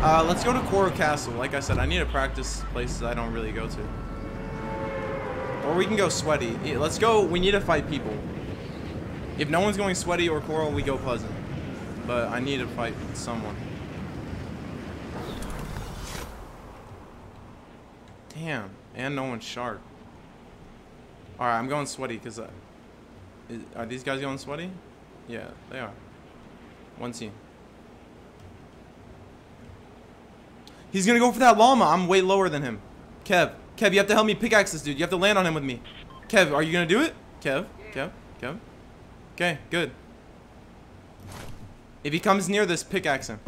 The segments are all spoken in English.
Uh, let's go to Coral Castle. Like I said, I need to practice places I don't really go to. Or we can go sweaty. Let's go. We need to fight people. If no one's going sweaty or coral, we go pleasant. But I need to fight someone. Damn. And no one's sharp. Alright, I'm going sweaty because... Are these guys going sweaty? Yeah, they are. One team. He's gonna go for that llama. I'm way lower than him. Kev, Kev, you have to help me pickaxe this dude. You have to land on him with me. Kev, are you gonna do it? Kev, Kev, Kev. Okay, good. If he comes near this, pickaxe him.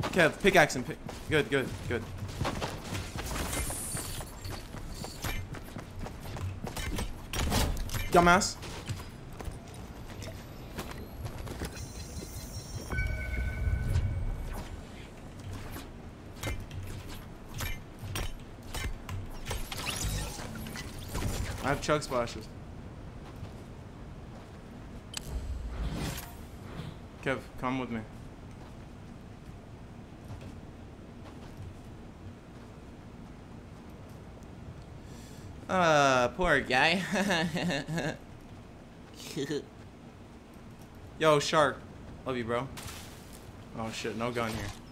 Kev, pickaxe him. Pick good, good, good. Dumbass. I have chug splashes. Kev, come with me. Uh, poor guy. Yo, Shark. Love you, bro. Oh shit, no gun here.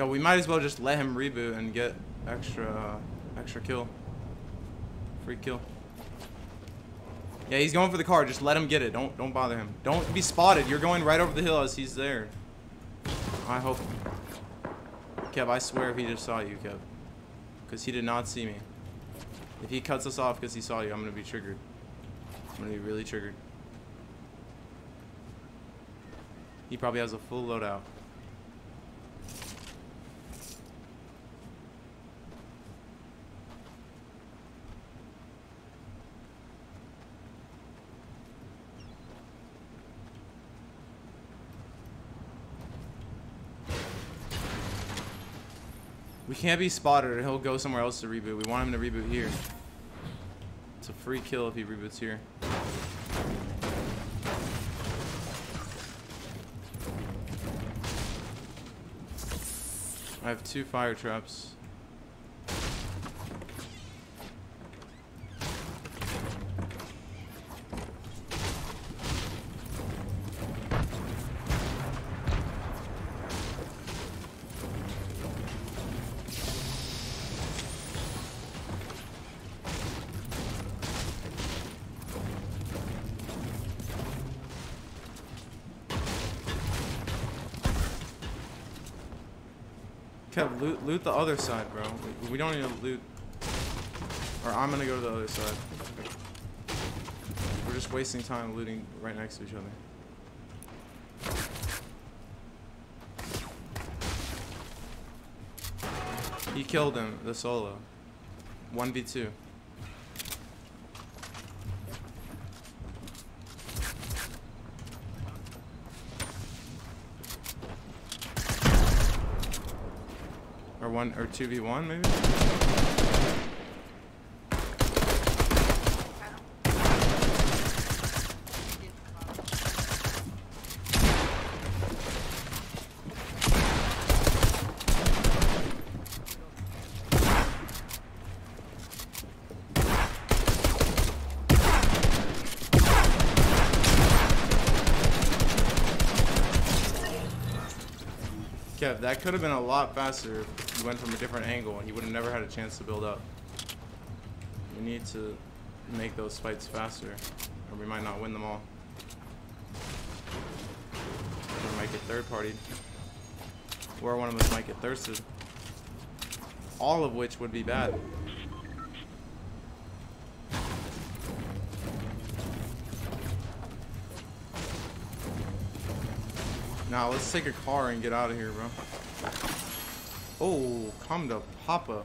Yo, we might as well just let him reboot and get extra, uh, extra kill. Free kill. Yeah, he's going for the car. Just let him get it. Don't, don't bother him. Don't be spotted. You're going right over the hill as he's there. I hope. Kev, I swear if he just saw you, Kev. Because he did not see me. If he cuts us off because he saw you, I'm going to be triggered. I'm going to be really triggered. He probably has a full loadout. We can't be spotted or he'll go somewhere else to reboot. We want him to reboot here. It's a free kill if he reboots here. I have two fire traps. Kev, loot, loot the other side, bro. We, we don't need to loot. Or I'm gonna go to the other side. We're just wasting time looting right next to each other. He killed him, the solo. 1v2. Or one or 2v1 maybe? Kev, that could have been a lot faster you went from a different angle and you would have never had a chance to build up. We need to make those fights faster, or we might not win them all. We might get third partied. Or one of us might get thirsted. All of which would be bad. Now let's take a car and get out of here, bro. Oh, come to Papa.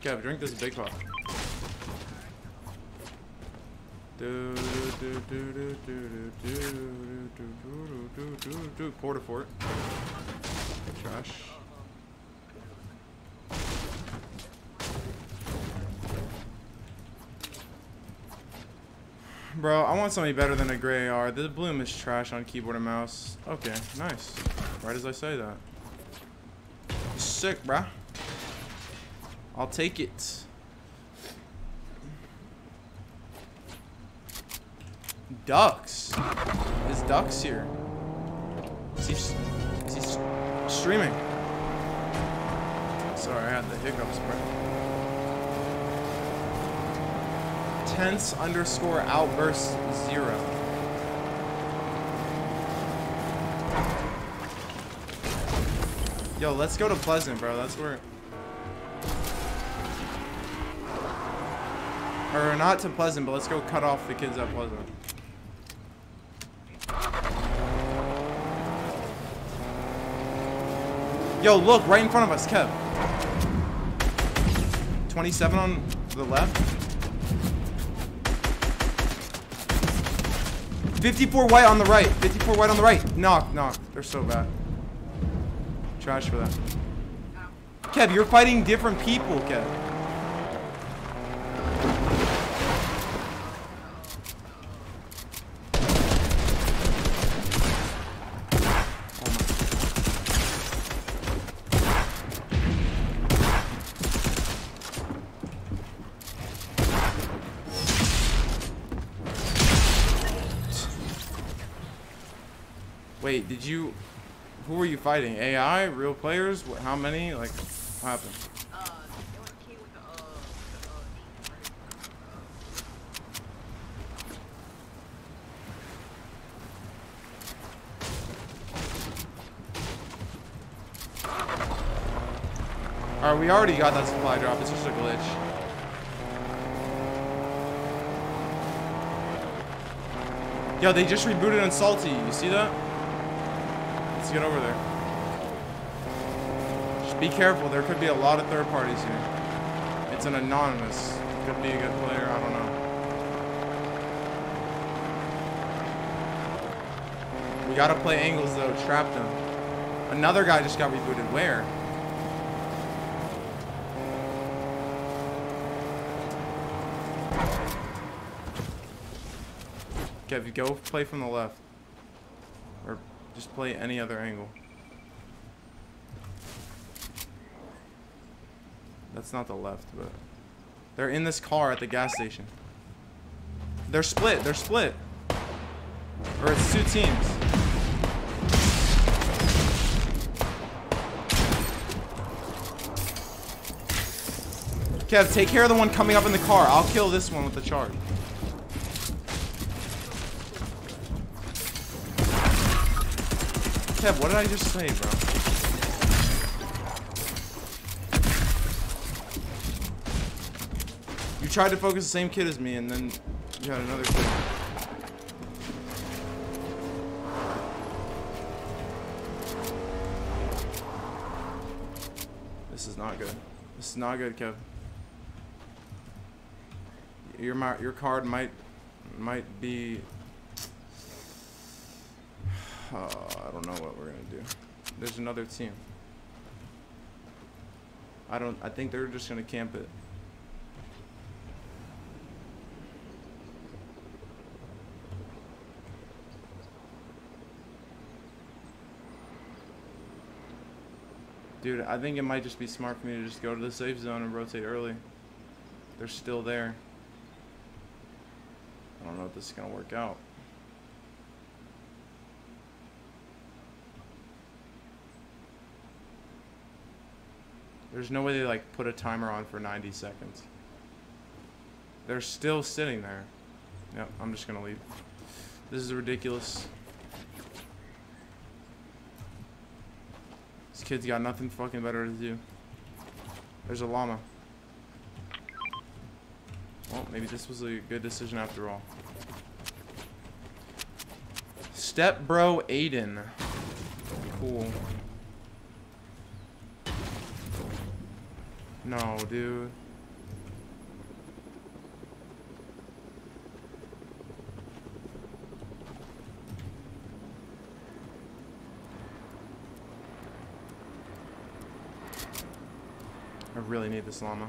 Kev, drink this big pop. Porta fort. Trash. Bro, I want something better than a gray AR. The bloom is trash on keyboard and mouse. Okay, nice. Right as I say that. Sick, bruh. I'll take it. Ducks. Is Ducks here? Is he, is he streaming? Sorry, I had the hiccups, bro. Tense underscore outburst zero. Yo, let's go to Pleasant, bro. That's where. Or not to Pleasant, but let's go cut off the kids at Pleasant. Yo, look, right in front of us, Kev. 27 on the left. 54 white on the right. 54 white on the right. Knock, knock. They're so bad. Trash for that. Kev, you're fighting different people, Kev. Wait, did you... Who were you fighting? AI? Real players? What, how many? Like, what happened? Alright, we already got that supply drop. It's just a glitch. Yo, they just rebooted on Salty. You see that? Get over there. Just be careful. There could be a lot of third parties here. It's an anonymous. Could be a good player. I don't know. We gotta play angles though. Trap them. Another guy just got rebooted. Where? Kev, go play from the left. Just play any other angle. That's not the left, but... They're in this car at the gas station. They're split. They're split. Or it's two teams. Kev, take care of the one coming up in the car. I'll kill this one with the charge. Kev, what did I just say, bro? You tried to focus the same kid as me, and then you had another kid. This is not good. This is not good, Kev. Your your card might might be uh, I don't know what we're gonna do. There's another team. I don't. I think they're just gonna camp it. Dude, I think it might just be smart for me to just go to the safe zone and rotate early. They're still there. I don't know if this is gonna work out. There's no way they like put a timer on for 90 seconds. They're still sitting there. Yep, I'm just gonna leave. This is ridiculous. This kid's got nothing fucking better to do. There's a llama. Well, maybe this was a good decision after all. Step bro Aiden. Cool. No, dude. I really need this llama.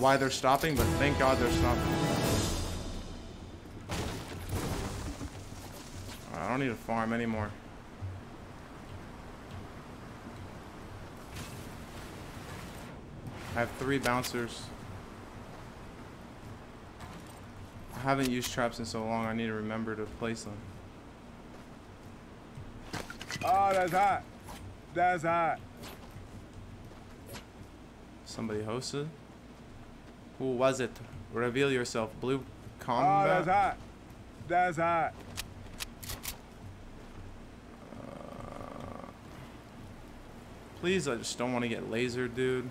Why they're stopping, but thank God they're stopping. I don't need to farm anymore. I have three bouncers. I haven't used traps in so long, I need to remember to place them. Oh, that's hot. That's hot. Somebody hosted? Who was it? Reveal yourself. Blue combat. Oh, that's hot. That's hot. Uh, please, I just don't want to get lasered, dude.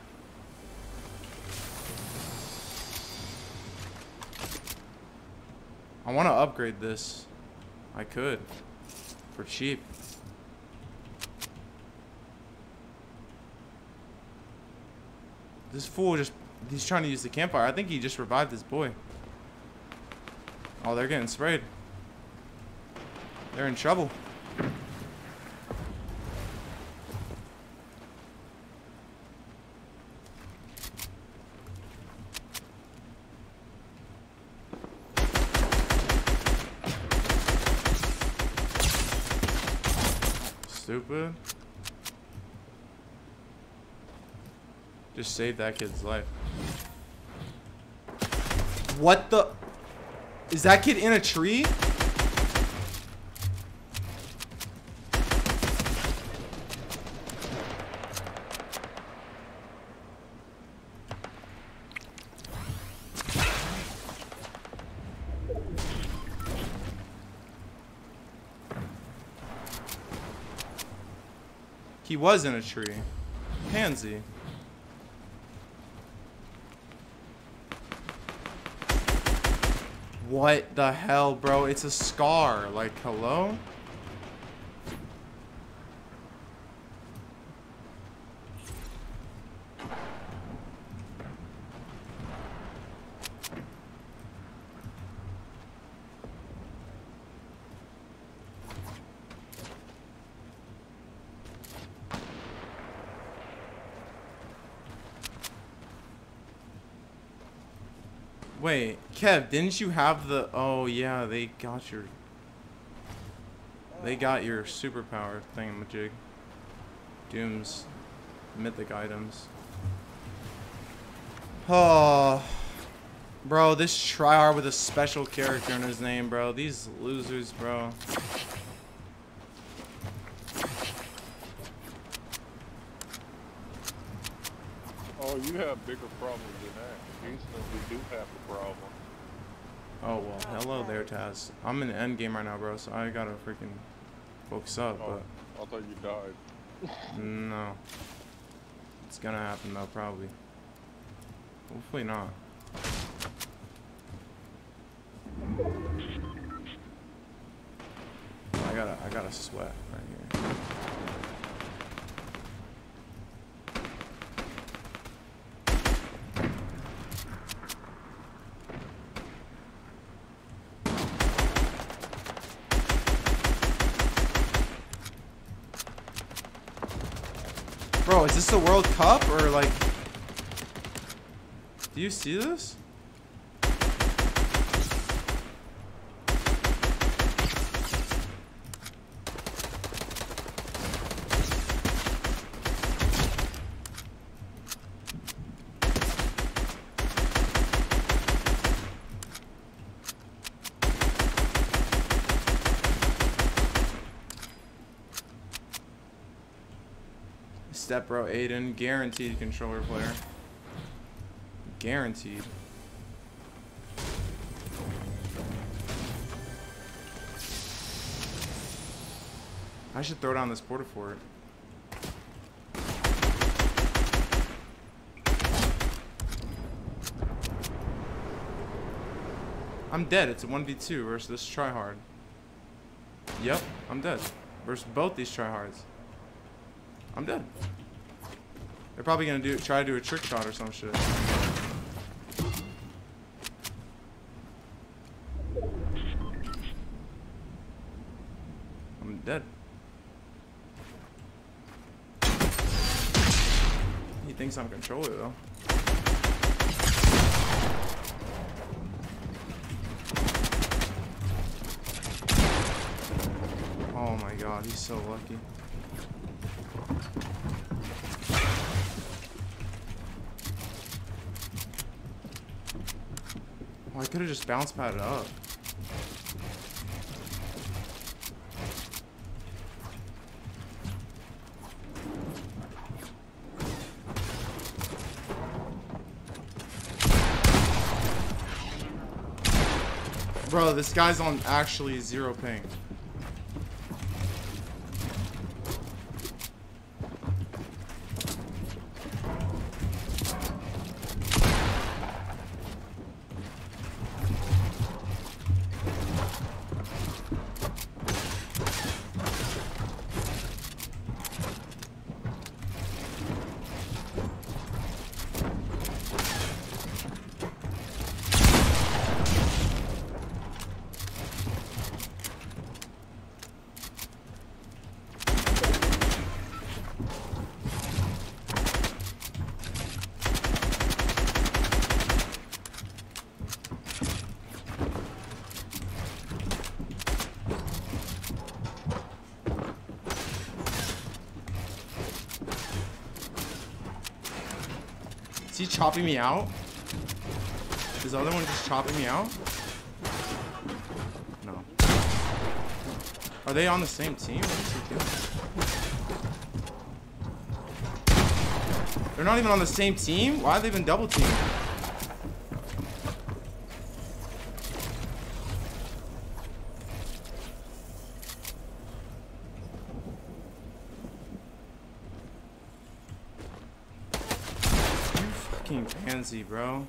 I want to upgrade this. I could. For cheap. This fool just... He's trying to use the campfire. I think he just revived his boy. Oh, they're getting sprayed. They're in trouble. Stupid. Just saved that kid's life. What the? Is that kid in a tree? He was in a tree. Pansy. What the hell, bro? It's a scar. Like, hello? Wait, Kev, didn't you have the... Oh, yeah, they got your... They got your superpower thingamajig. Doom's mythic items. Oh... Bro, this tryhard with a special character in his name, bro. These losers, bro. Oh, you have bigger problems than that. Houston, we do have a problem. Oh, well, hello there, Taz. I'm in the end game right now, bro, so I gotta freaking focus up, Oh, I thought you died. no. It's gonna happen, though, probably. Hopefully not. I gotta, I gotta sweat right here. Bro, is this the World Cup or like? Do you see this? Step bro Aiden, guaranteed controller player. Guaranteed. I should throw down this porta fort. I'm dead. It's a 1v2 versus this tryhard. Yep, I'm dead. Versus both these tryhards. I'm dead. They're probably gonna do try to do a trick shot or some shit. I'm dead. He thinks I'm a controller though. Oh my god, he's so lucky. Could have just bounce padded up. Bro, this guy's on actually zero ping. He chopping me out? Is the other one just chopping me out? No. Are they on the same team? They're not even on the same team? Why have they been double teamed? You pansy, bro.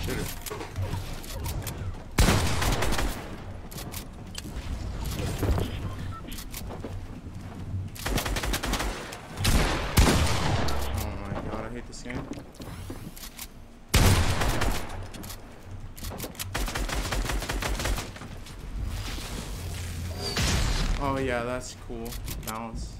Should've. Oh my god, I hate this game. Oh yeah, that's cool. Balance.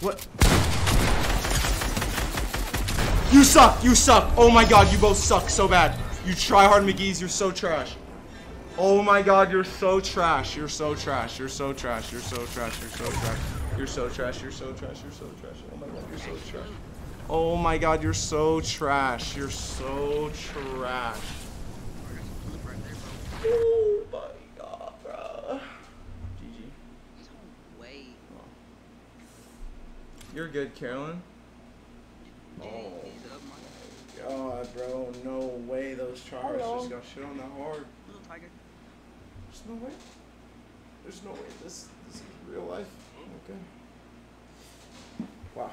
What? You suck! You suck! Oh my god, you both suck so bad. You try hard McGee's, you're so trash. Oh my god, you're so trash. You're so trash. You're so trash. You're so trash. You're so trash. You're so trash. You're so trash. You're so trash. Oh my god, you're so trash. Oh my god, you're so trash. You're so trash. Oh my god, bro. GG. He's way. You're good, Carolyn. Oh. my. God, bro, no way those chars Hello. just got shit on that hard. Little tiger. There's no way. There's no way. This, this is real life. Hmm? Okay. Wow.